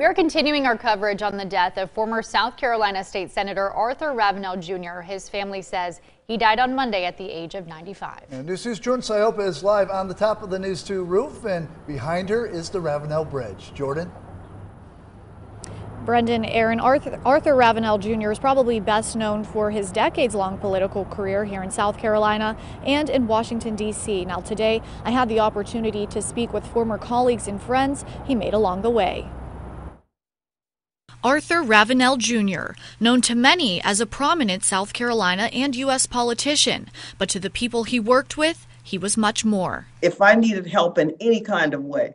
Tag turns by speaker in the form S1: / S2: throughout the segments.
S1: We are continuing our coverage on the death of former South Carolina State Senator Arthur Ravenel Jr. His family says he died on Monday at the age of 95.
S2: And News 2's Jordan Siopa is live on the top of the News 2 roof, and behind her is the Ravenel Bridge. Jordan?
S3: Brendan Aaron Arthur, Arthur Ravenel Jr. is probably best known for his decades long political career here in South Carolina and in Washington, D.C. Now, today I had the opportunity to speak with former colleagues and friends he made along the way. Arthur Ravenel Jr., known to many as a prominent South Carolina and U.S. politician, but to the people he worked with, he was much more.
S4: If I needed help in any kind of way,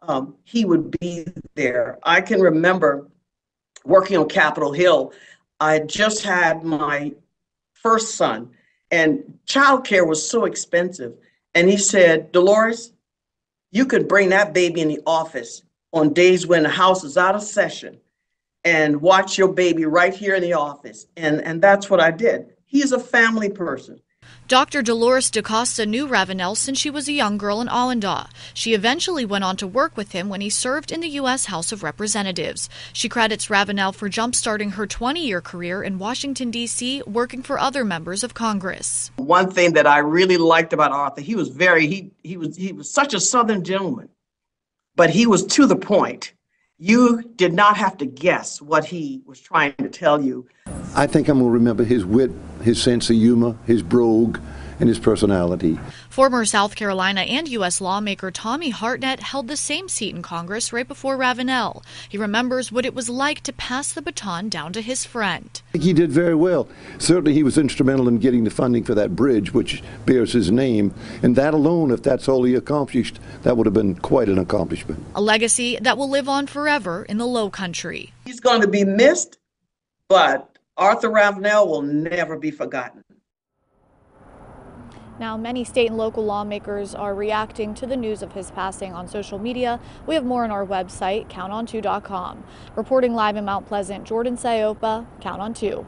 S4: um, he would be there. I can remember working on Capitol Hill. I had just had my first son, and childcare was so expensive. And he said, Dolores, you could bring that baby in the office on days when the house is out of session and watch your baby right here in the office. And, and that's what I did. He's a family person.
S3: Dr. Dolores DaCosta knew Ravenel since she was a young girl in Awendaw. She eventually went on to work with him when he served in the U.S. House of Representatives. She credits Ravenel for jumpstarting her 20 year career in Washington, D.C., working for other members of Congress.
S4: One thing that I really liked about Arthur, he was very, he, he, was, he was such a Southern gentleman, but he was to the point you did not have to guess what he was trying to tell you.
S5: I think I'm going to remember his wit, his sense of humor, his brogue, and his personality.
S3: Former South Carolina and U.S. lawmaker Tommy Hartnett held the same seat in Congress right before Ravenel. He remembers what it was like to pass the baton down to his friend.
S5: He did very well. Certainly, he was instrumental in getting the funding for that bridge, which bears his name. And that alone, if that's all he accomplished, that would have been quite an accomplishment.
S3: A legacy that will live on forever in the Low Country.
S4: He's going to be missed, but Arthur Ravenel will never be forgotten.
S3: Now, many state and local lawmakers are reacting to the news of his passing on social media. We have more on our website, counton2.com. Reporting live in Mount Pleasant, Jordan Siopa, Count on 2.